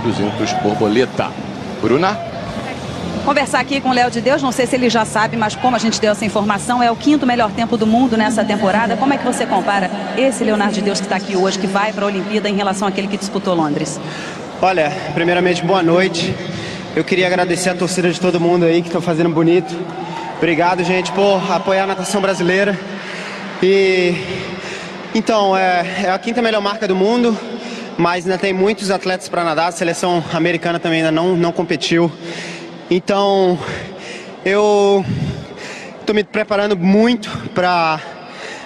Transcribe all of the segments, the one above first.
200 borboleta. Bruna? Conversar aqui com o Léo de Deus, não sei se ele já sabe, mas como a gente deu essa informação, é o quinto melhor tempo do mundo nessa temporada. Como é que você compara esse Leonardo de Deus que está aqui hoje, que vai para a Olimpíada, em relação àquele que disputou Londres? Olha, primeiramente, boa noite. Eu queria agradecer a torcida de todo mundo aí que está fazendo bonito. Obrigado, gente, por apoiar a natação brasileira. E então, é, é a quinta melhor marca do mundo, mas ainda tem muitos atletas para nadar. A seleção americana também ainda não, não competiu. Então, eu estou me preparando muito para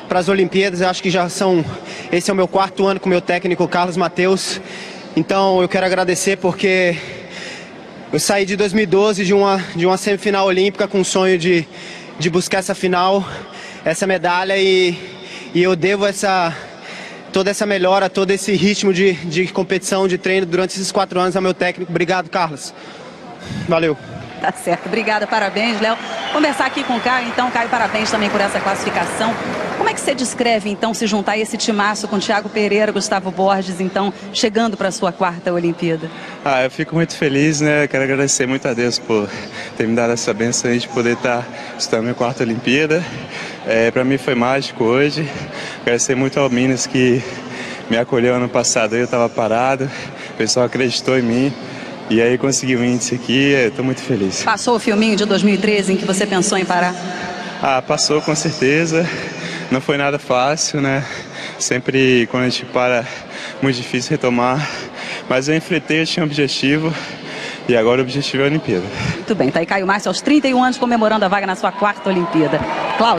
para as Olimpíadas. Eu acho que já são esse é o meu quarto ano com o meu técnico Carlos Mateus. Então, eu quero agradecer porque eu saí de 2012 de uma de uma semifinal olímpica com o sonho de de buscar essa final, essa medalha e e eu devo essa toda essa melhora, todo esse ritmo de, de competição, de treino durante esses quatro anos ao meu técnico. Obrigado, Carlos. Valeu. Tá certo. Obrigada, parabéns, Léo. Conversar aqui com o Caio, então, Caio, parabéns também por essa classificação. Como é que você descreve, então, se juntar esse timaço com Thiago Pereira, Gustavo Borges, então, chegando para a sua quarta Olimpíada? Ah, eu fico muito feliz, né? Quero agradecer muito a Deus por ter me dado essa benção de poder estar estudando minha quarta Olimpíada. É, para mim foi mágico hoje. Agradecer muito ao Minas que me acolheu ano passado. Eu estava parado, o pessoal acreditou em mim. E aí consegui o índice aqui, estou muito feliz. Passou o filminho de 2013 em que você pensou em parar? Ah, passou com certeza. Não foi nada fácil, né? Sempre quando a gente para, muito difícil retomar. Mas eu enfrentei, eu tinha um objetivo. E agora o objetivo é a Olimpíada. Muito bem, tá aí Caio Márcio aos 31 anos comemorando a vaga na sua quarta Olimpíada.